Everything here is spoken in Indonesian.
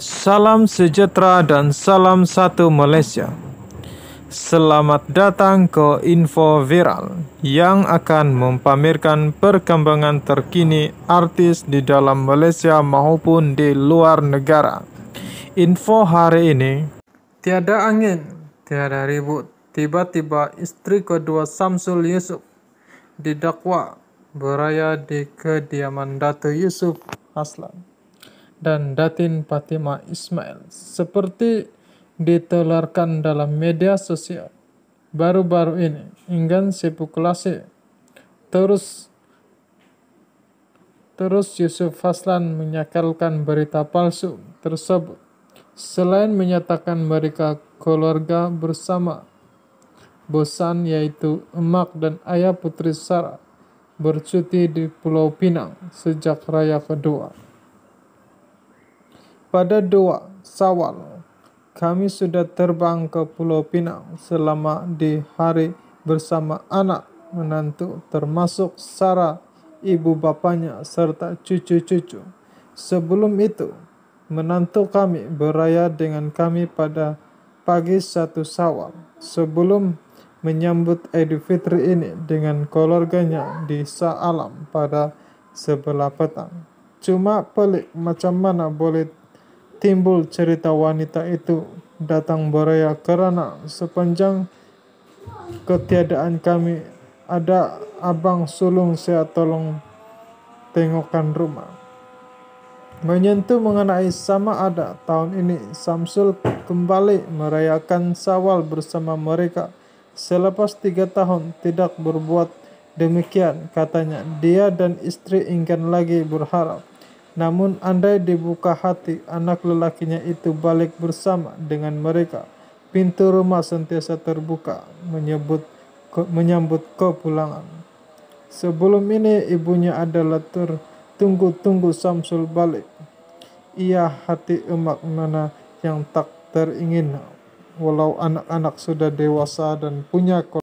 Salam sejahtera dan salam satu Malaysia. Selamat datang ke Info Viral yang akan mempamerkan perkembangan terkini artis di dalam Malaysia maupun di luar negara. Info hari ini, tiada angin, tiada ribut. Tiba-tiba istri kedua Samsul Yusuf didakwa beraya di kediaman Dato Yusuf Haslan dan Datin Fatimah Ismail seperti ditelarkan dalam media sosial. Baru-baru ini hingga spekulasi terus terus Yusuf Haslan menyakalkan berita palsu tersebut. Selain menyatakan mereka keluarga bersama bosan yaitu emak dan ayah putri Sarah bercuti di Pulau Pinang sejak raya kedua. Pada dua Sawal, kami sudah terbang ke Pulau Pinang selama di hari bersama anak menantu termasuk Sarah, ibu bapanya serta cucu-cucu. Sebelum itu, menantu kami beraya dengan kami pada pagi satu Sawal sebelum menyambut Idul Fitri ini dengan keluarganya di Saalam pada sebelah petang. Cuma pelik macam mana boleh timbul cerita wanita itu datang beraya karena sepanjang ketiadaan kami ada abang sulung saya tolong tengokkan rumah. Menyentuh mengenai sama ada tahun ini Samsul kembali merayakan Sawal bersama mereka Selepas tiga tahun tidak berbuat demikian, katanya, dia dan istri ingin lagi berharap. Namun andai dibuka hati, anak lelakinya itu balik bersama dengan mereka. Pintu rumah sentiasa terbuka, menyebut ke, menyambut kepulangan. Sebelum ini ibunya adalah tertunggu-tunggu Samsul balik. Ia hati emak mana yang tak teringin walau anak-anak sudah dewasa dan punya